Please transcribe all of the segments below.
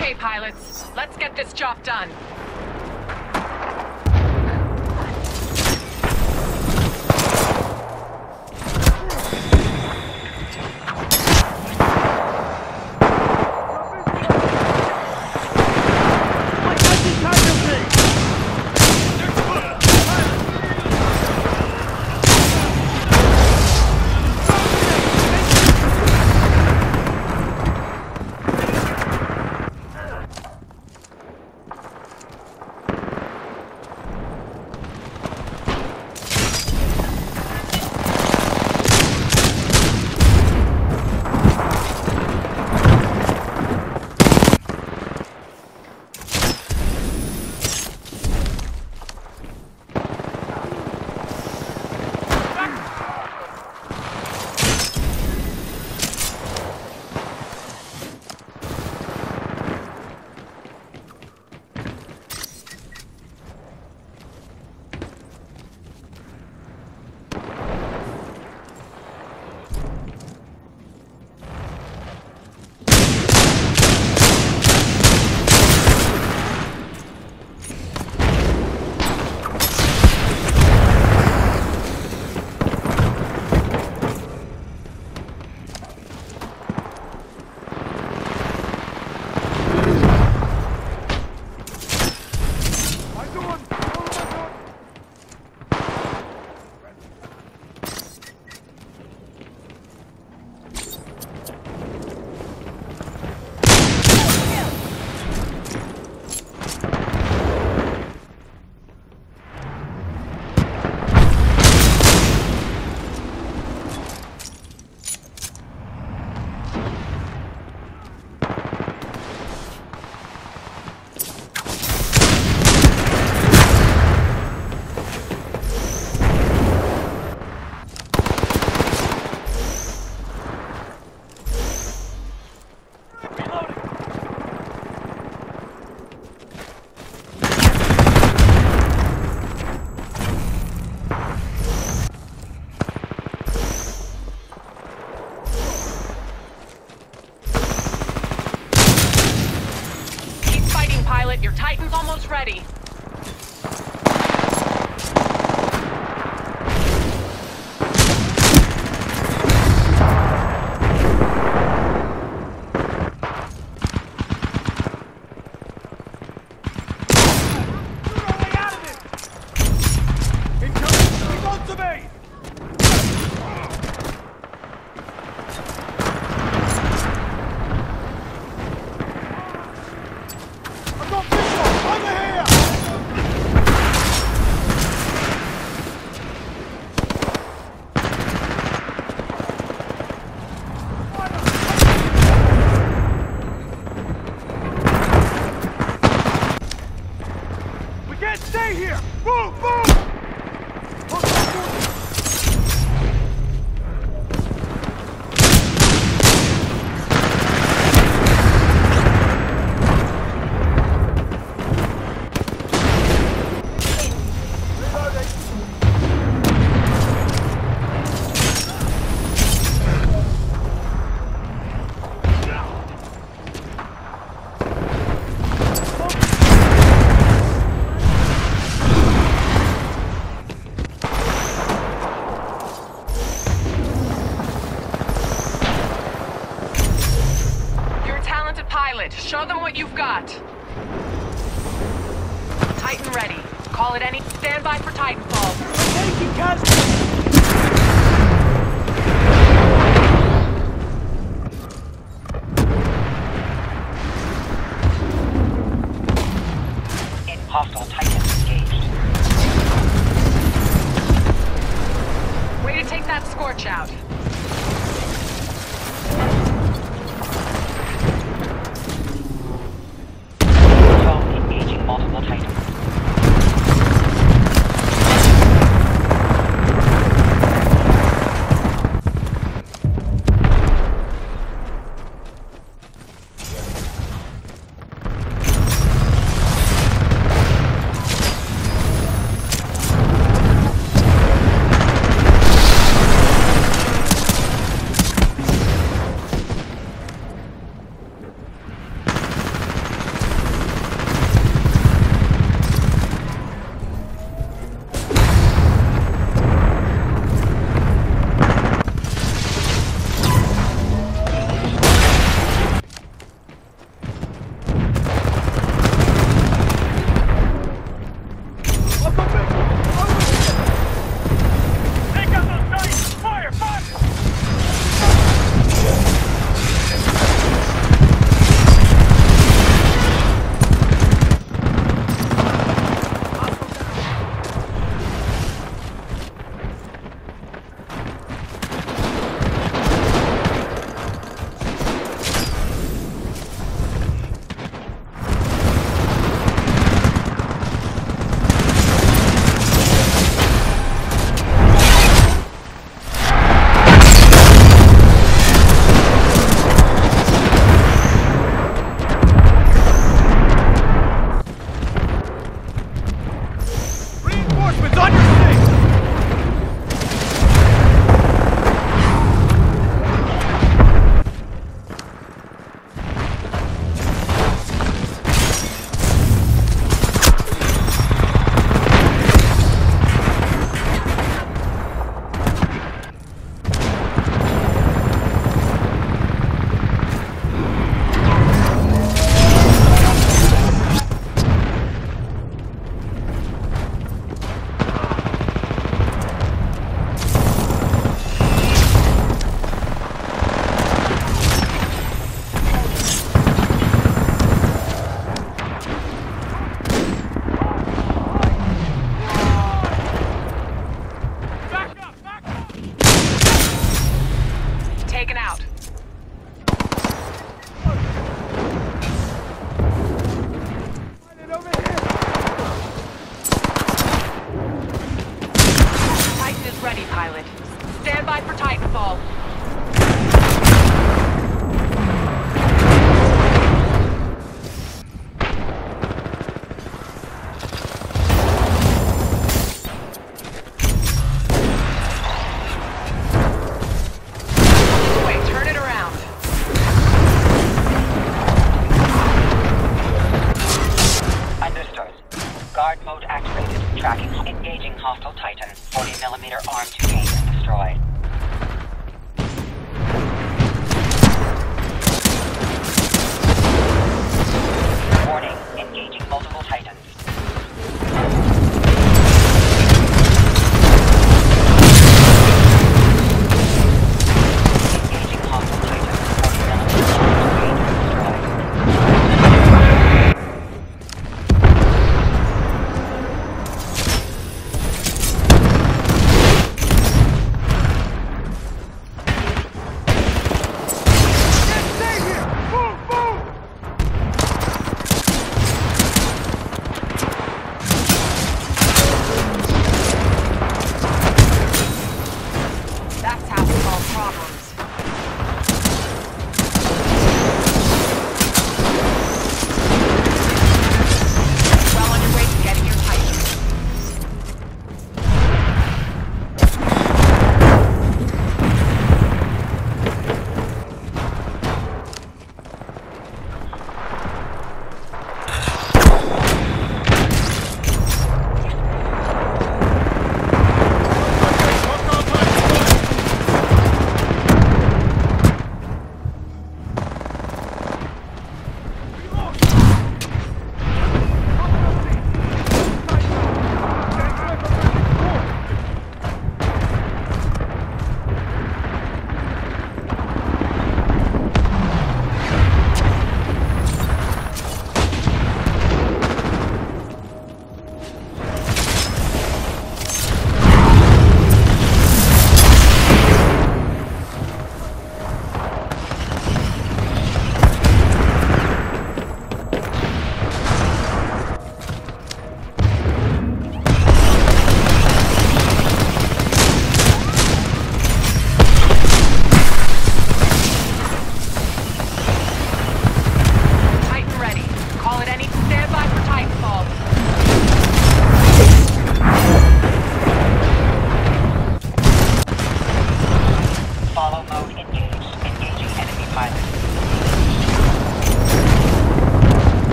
Okay, pilots, let's get this job done.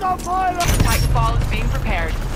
Titanfall is being prepared.